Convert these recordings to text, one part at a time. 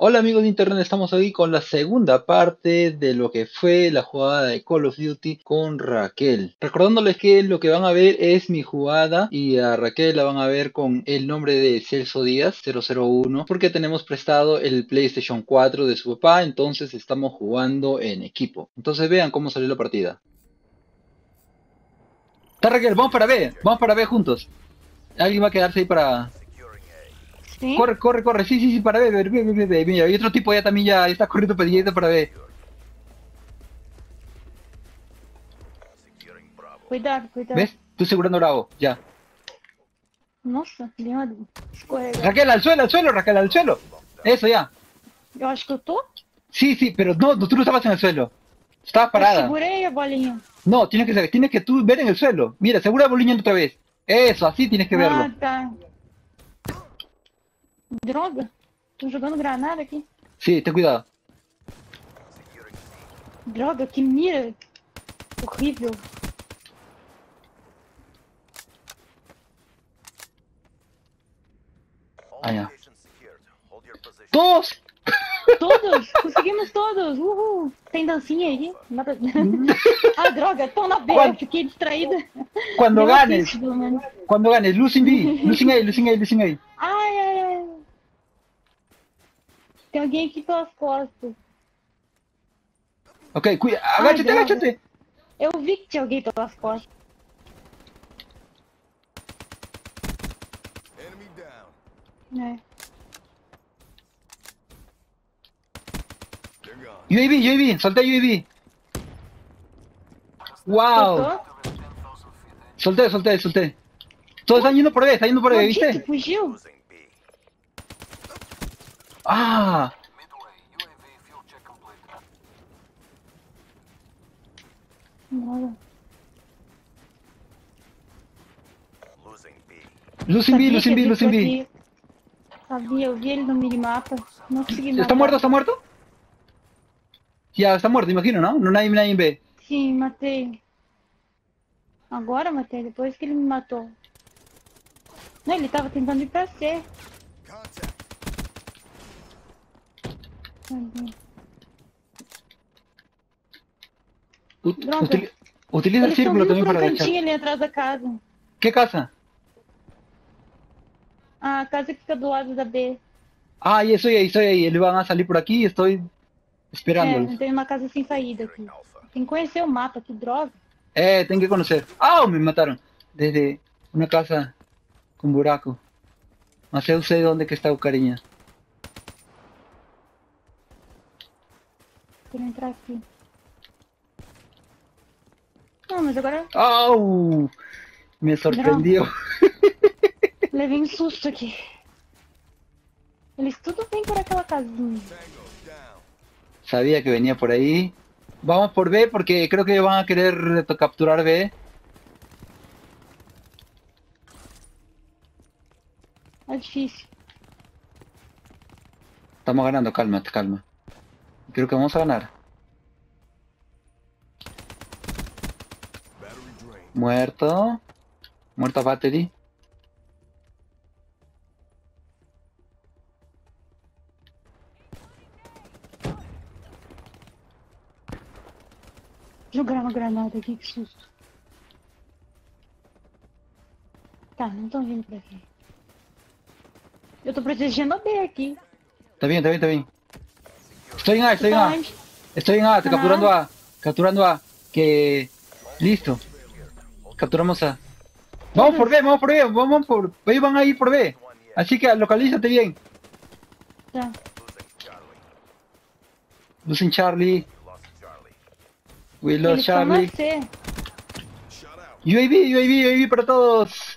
Hola amigos de internet, estamos aquí con la segunda parte de lo que fue la jugada de Call of Duty con Raquel. Recordándoles que lo que van a ver es mi jugada y a Raquel la van a ver con el nombre de Celso Díaz 001 porque tenemos prestado el PlayStation 4 de su papá, entonces estamos jugando en equipo. Entonces vean cómo salió la partida. Está Raquel, vamos para B, vamos para B juntos. Alguien va a quedarse ahí para, ¿Sí? Corre, corre, corre, sí, sí, sí, para ver, ver, mira, hay otro tipo ya también ya está corriendo pedillito para ver. Cuidado, cuidado. ¿Ves? Tú segurando bravo, ya. Uma escorregada. Raquel, al suelo, al suelo, Raquel, al suelo. Eso, ya. Eu acho que tô. Sí, sí, pero no, no, tú no estabas en el suelo. Estabas parada. segurei a bolinha. No, tienes que, tienes que tú ver en el suelo. Mira, segura bolinha otra vez. Eso, así tienes que Ah, verlo. Droga. Tô jogando granada aqui. Sí, ten cuidado. Droga, que mira. Horrível. Ah, ya. ¡Todos! Todos! Conseguimos todos! Uhul! Tem dancinha aí? Pra- ah, droga, tô na B, Quando- fiquei distraída. Cuando Deu ganes, cuando ganes, losing B, losing A, losing A, losing A. Ai, ai, ai. Tem alguém aqui pelas costas. Ok, cuida, agáchate, droga. agáchate. Eu vi que tinha alguém pelas costas. Enemy down. É. UAV, UAV, solté UAV. Wow. Soltou? Solté, solté, solté. Todos están yendo por B, están yendo por Maldito, ¿viste? fugiu? Ah, Droga. Losing B. losing B, que B. Sabia, eu vi ele no minimapa. Não consegui matar. ¿Está muerto, está muerto? Ya, está muerto, imagino, ¿no? No nadie, nadie en B. Sim, matei. Agora matei, depois que ele me matou. Não, ele tava tentando ir pra C. Cadê? U- Droga. util- utiliza el Eles círculo um para agachar. cantinho ali atrás da casa. ¿Qué casa? A casa que fica do lado da B. Ah, y estoy ahí, estoy ahí. Ellos van a salir por aquí y estoy É, tem uma casa sem saída aqui. Tem que conhecer o mapa, que droga. Eh, tengo que conocer. Ah, me mataron. Desde una casa con buraco. No sé usted dónde que está cariño. Quero entrar aqui. Não, mas agora ¡Au! Me sorprendió. levei um susto aqui. Eles tudo vêm por aquela casinha. Sabía que venía por ahí. Vamos por B porque creo que van a querer capturar B. É difícil. Estamos ganando, calma, calma. Creo que vamos a ganar. Muerto. Muerta battery. Jogar uma granada aqui, que susto. Tá, não estão vindo pra aqui. Eu tô protegendo a B aqui. Está bien, está bien, está bien. Estoy en A, estoy en A. Estoy en A, Ajá. capturando A. Capturando A. Que... Listo. Capturamos A. Vamos por B, vamos por B, vamos por... Ellos van a ir por B. Así que localízate bien. Tá. Losing Charlie. We lost Charlie. UAV, UAV, UAV para todos.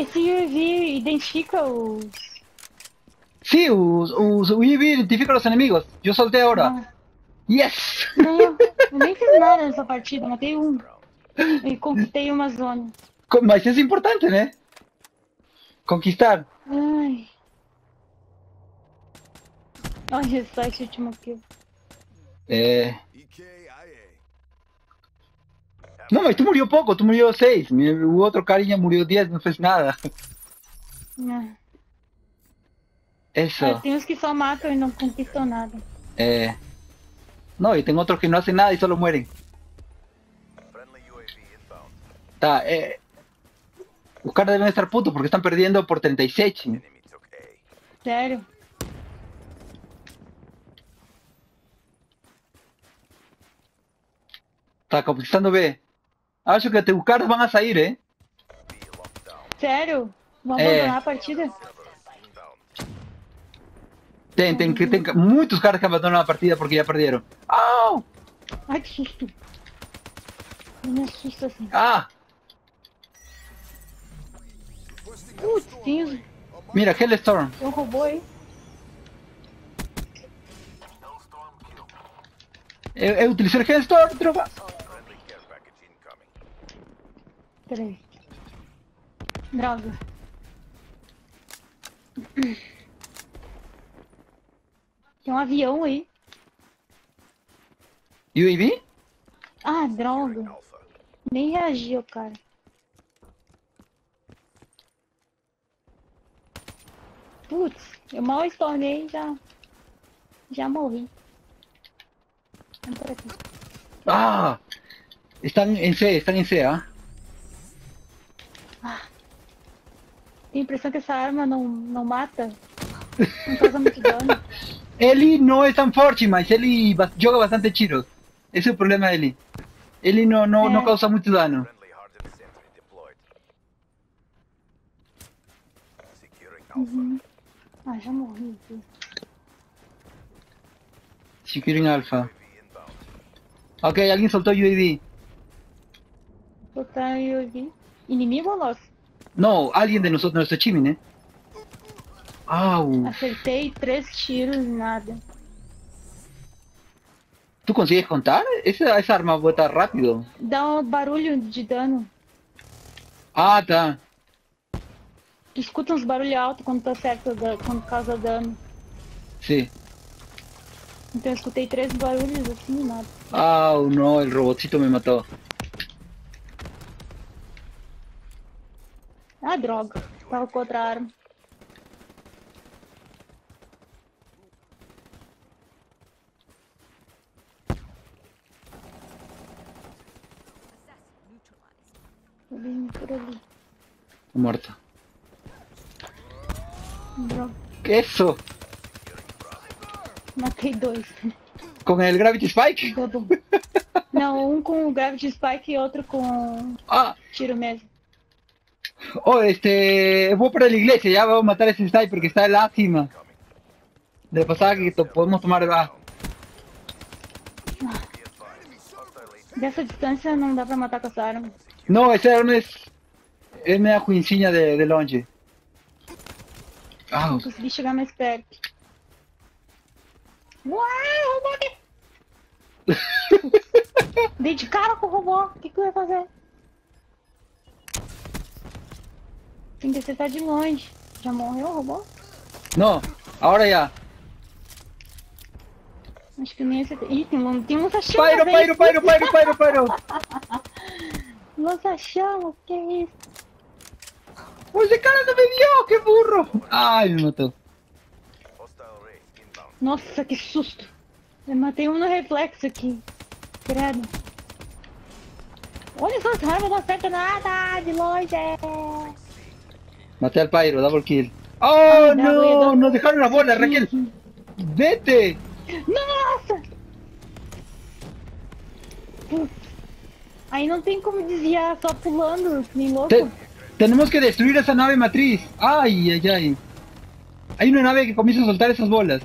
Esse UAV identifica os... Sí, os, os UAV identifica los enemigos. Yo solté ahora. Ah, Yes. Não, eu nem fiz nada nessa partida, matei um. E conquistei uma zona. Mas es importante, ¿no? Conquistar. Ai. Olha só esse último kill. EKIA. No, tú murió poco, tú murió 6. O otro cariño murió 10, no fez nada. Eso. Tem uns que só matam e não conquistam nada. Eh, no, y tengo otros que no hacen nada y solo mueren. Está, eh, los caras deben estar putos porque están perdiendo por 36. Enemy took A. Sério? Está conquistando B. Acho que os caras vão sair, hein? Sério? Vão abandonar é. a partida? Tem, tem, tem, tem muitos caras que abandonaram a partida porque já perderam. Oh! Ai, que susto. Me assusta assim. Ah! Putz, Mira, aquele Storm. Tem um robô aí. Eu, eh, eu eh, utilizei aquele Storm, tropa. Peraí. Droga. Tem um avião aí. UAV? Ah, droga. Nem reagiu, cara. Putz, eu mal spawnei e já. Já morri. Vem por aqui. ¡Ah! Están en C, están en C, ¿ah? Tenho a impressão que essa arma não, não mata. Não causa muito dano. Eli no es tan forte, mas Eli joga bastante chido. Ese es el problema de Eli. Eli no, no, no Eh. causa mucho. Securing Alpha. Ah, já morri aqui. Securing Alpha. UAV. Ok, alguien soltó UAV. Eu vi. Inimigo ou nosso? No, alguien de nosotros, nuestro chiming, ¿eh? Au. Acertei três tiros e nada. ¿Tú consigues contar? Esa, esa arma bota rápido. Dá um barulho de dano. Ah, tá. Tu escuta uns barulhos altos quando tu acerta, da- quando causa dano. Sí. Então eu escutei três barulhos assim e nada. Au, no, el robotcito me mató. Ah, droga. Tava com outra arma. Vindo por ali. Muerto. Droga. ¿Qué eso? Matei dois. ¿Con el Gravity Spike? Não, um com o Gravity Spike e outro com Ah, tiro mesmo. Oh, este. Voy para la iglesia, ya vamos a matar a ese sniper que está en la cima. De pasada que to- podemos tomar. Ah, Dessa distância não dá pra matar com essa arma. no, esa arma es. Es media juicinha de, de longe. Au. Consegui chegar mais perto. Uai, robô! Dei de cara com o robô. O que, que eu ia fazer? Tem que acertar de longe. Já morreu o robô? No, ahora ya. Acho que nem acertei. Ih, tem, um- tem um lança-chama. Pyro, velho. pyro, pyro, pyro, pyro, pyro. Lança-chama, que é isso? ¡Oh, ese cara no me dio! ¡Qué burro! Ay, me inbound. Nossa, que susto. Eu matei um no reflexo aqui. Credo. Olha só, essa arma não acerta nada de longe. Maté al Pyro, double kill. ¡Oh, Ah, ya, no! bueno. Nos dejaron las bolas, Raquel. ¡Vete! Nossa! Aí não tem como desviar, só pulando, nem louco. Te- tenemos que destruir esa nave matriz. ¡Ay, ay, ay! Hay una nave que comienza a soltar esas bolas.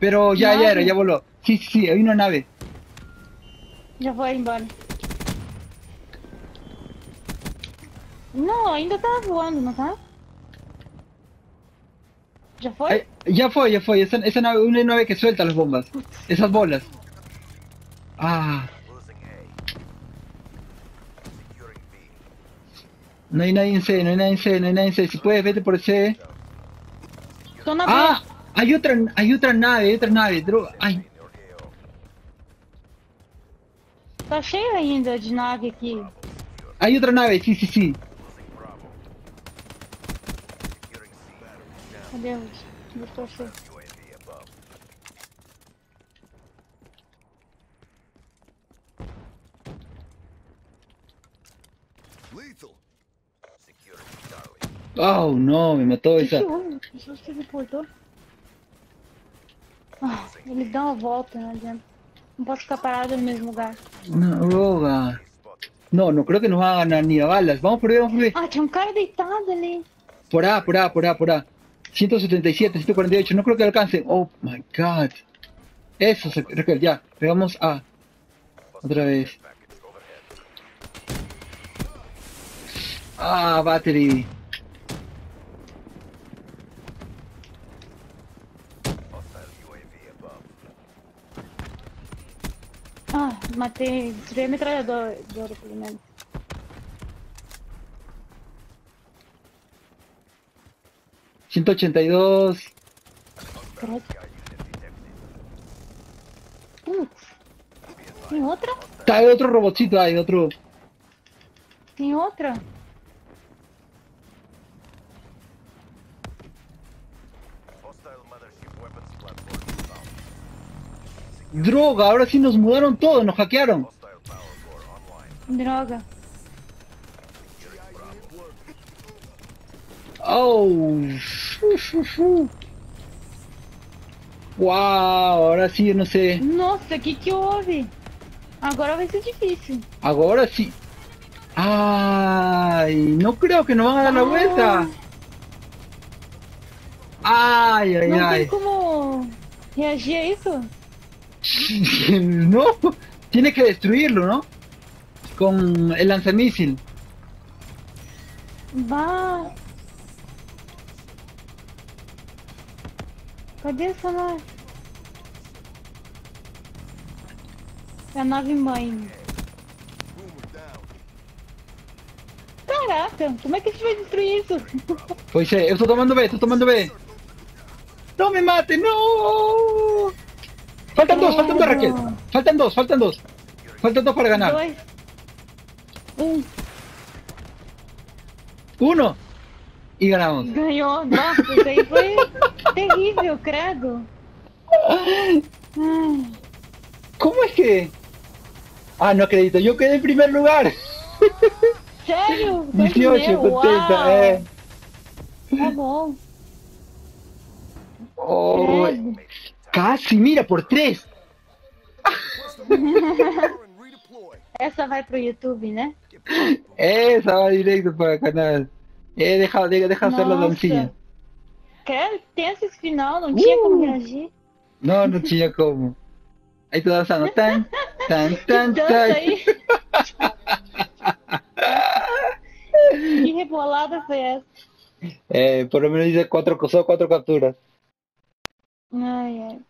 Pero ya, ya era, ya voló. Sí, sí, sí, hay una nave. Já vou embora. Não, ainda tá voando, não tá? Foi? Ay, ya fue, ya fue. Esa, esa nave, una nave que suelta las bombas. Esas bolas. Ah, no hay nadie en C, no hay nadie en C, no hay nadie en C. Si puedes, vete por C. Ah, hay otra, hay otra nave, hay otra nave. Droga. Ay, In your AO. Tá cheio ainda de nave aqui. hay otra nave, sí, sí, sí. Cadê os? Lethal. Security Charlie. Oh, no, me mató O que esa. houve? A pessoa se reportou. Ah, ele dá uma volta, não adianta. Não posso ficar parado no mesmo lugar. Droga. Spotted. No, no creo que nos van a ganar ni a balas. Vamos por ahí, vamos por ahí. Ah, tinha um cara deitado ali. Por A, por A, por A, por A. 177, 148, no creo que alcancen. Oh my god. Eso, se- ya. Pegamos A. Otra vez. Ah, battery. Ah, matei. Destruí a metralhadora, pelo 182. Uh, ¿Ni otro? Hay otro robotcito, hay otro. ¿Ni otro? Droga, ahora sí nos mudaron todo, nos hackearon. Droga. ¡Oh! ¡Wow! Ahora sí, eu não sei. Nossa, qué que que houve? Agora vai ser difícil. Ahora sí. Ai, não creio que não vão dar a ah. volta. Ai, ai, não ai. Não tem como reagir a eso? No, Tiene que destruirlo, não? Com o lançamíssil. Va. Cadê essa nave? É a nave mãe. Caraca, como é que a gente vai destruir isso? Pues eh, estoy tomando B, estoy tomando B. No me mate, no. Faltan dos, faltan dos, Raquel. Faltan dos, faltan dos. Faltan dos para ganar. Dois. Um. Uno. E ganhamos. Ganhou. Nossa, pues isso aí foi terrível, credo. Como é que. Ah, não acredito. Eu quedei em primeiro lugar. Sério? 18 com 30, é. Tá bom. Oh, casi, mira, por 3. Essa vai pro YouTube, né? Essa vai direto para o canal. Eh, deja, deja, deja hacer la Nossa. dancinha. Credo, tenso esse final, não tinha como Uh. reagir. No, no tinha como. Ahí tú danzando. Tan, tan, tan, tan. aí. que rebolada foi essa? Eh, por lo menos dice cuatro, solo cuatro capturas. Ai, ai.